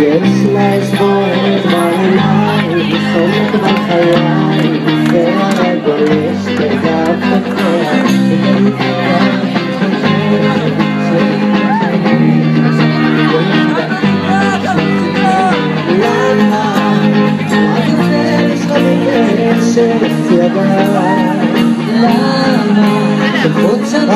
Yes, life's boring, my life is so much of a life. Say I never wish without the cause.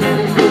Música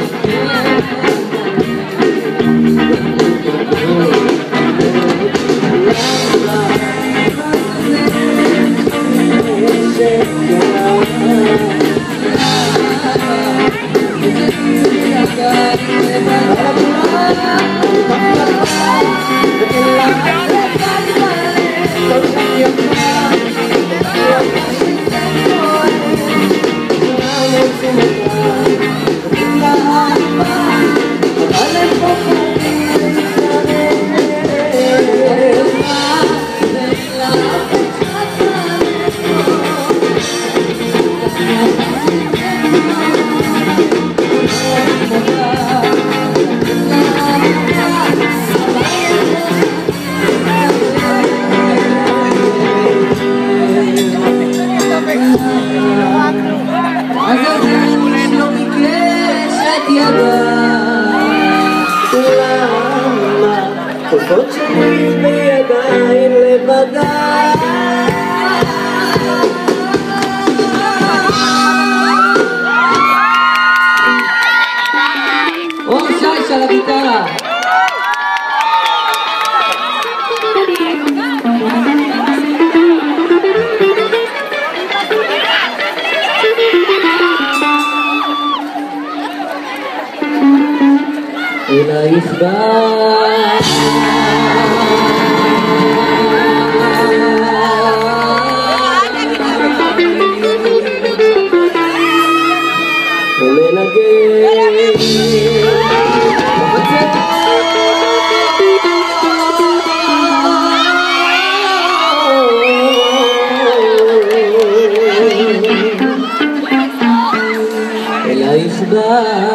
כוחות שלי בידיים לבדיי אור שיש על הגיטרה אלייך בא ra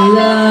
La